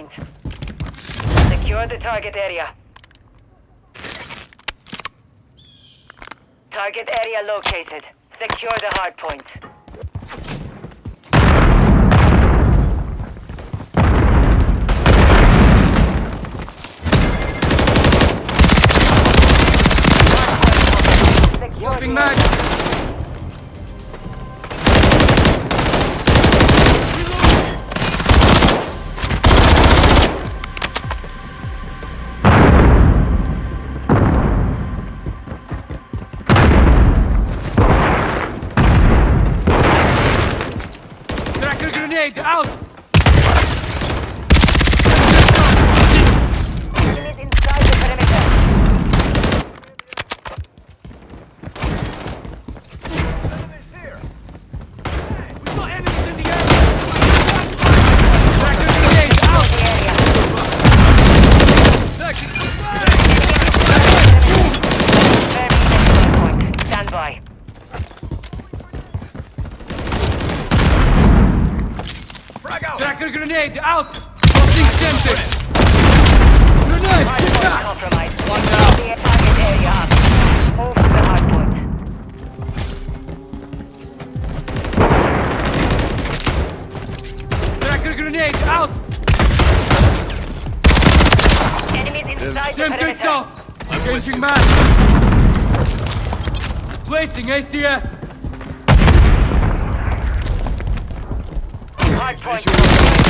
point. Secure the target area. Target area located. Secure the hard point. Secure the grenade out! Tossing Semtex! Grenade! Get back! One down. the the grenade out! Enemies inside the Semtex perimeter. Changing man! Placing ACS! Hardpoint compromised.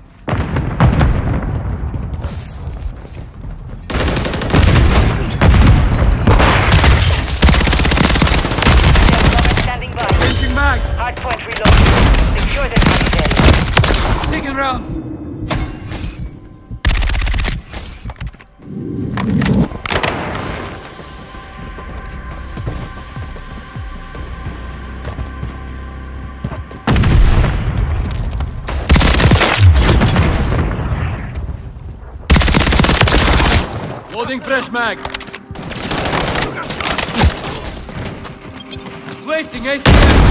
Changing! Hardpoint relocating. Secure the target. Taking rounds! Loading fresh mag! Placing ACS!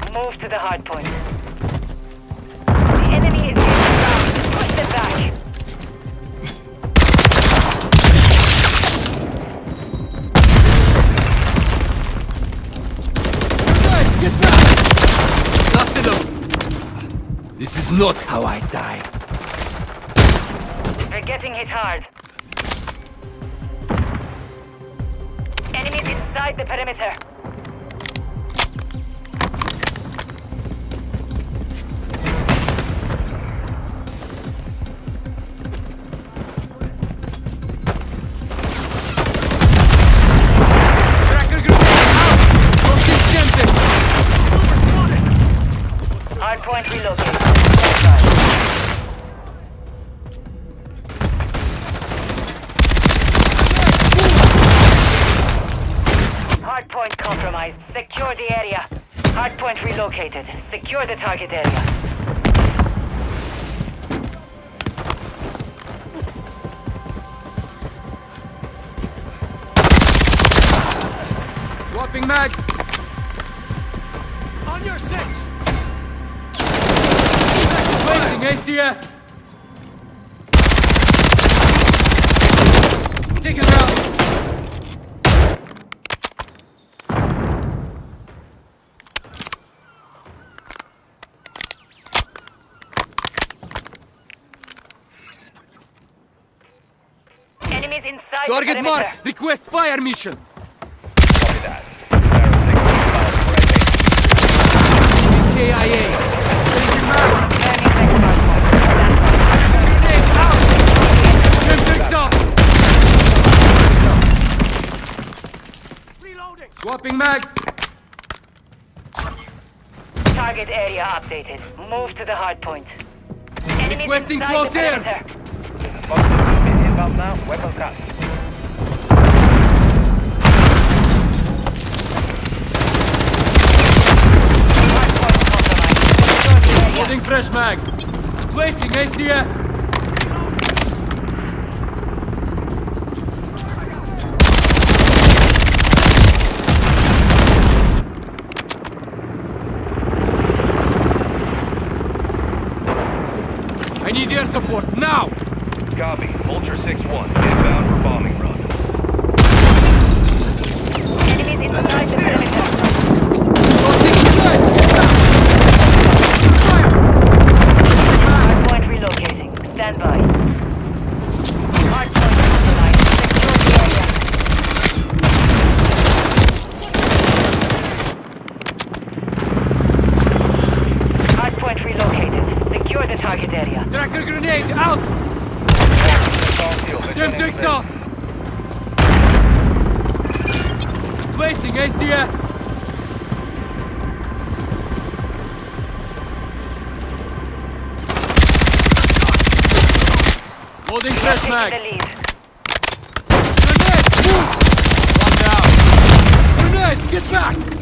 Move to the hardpoint. The enemy is in the ground. Push them back. Get back! Dusted them! This is not how I die. They're getting hit hard. Enemies inside the perimeter. Hardpoint relocated. Hardpoint compromised. Secure the area. Hardpoint relocated. Secure the target area. Swapping mags! On your six! ACS! Taking round! Enemy Enemies inside Target the marked. perimeter. Request fire mission. Copy that. Barrel 6 miles for KIA. Swapping. Target area updated. Move to the hardpoint. Enemies Requesting close air. perimeter. Inbound now. Weapon cut. Hardpoint compromised. Secure the area. Loading fresh mag. Placing ACS. Need air support now! Copy. Vulture 6-1. Inbound for bombing run. Enemies inside the perimeter. Hardpoint target area. Tracker grenade out! Semtex up! Placing ACS! Loading fresh mag! Grenade! Move! One down! Grenade! Get back!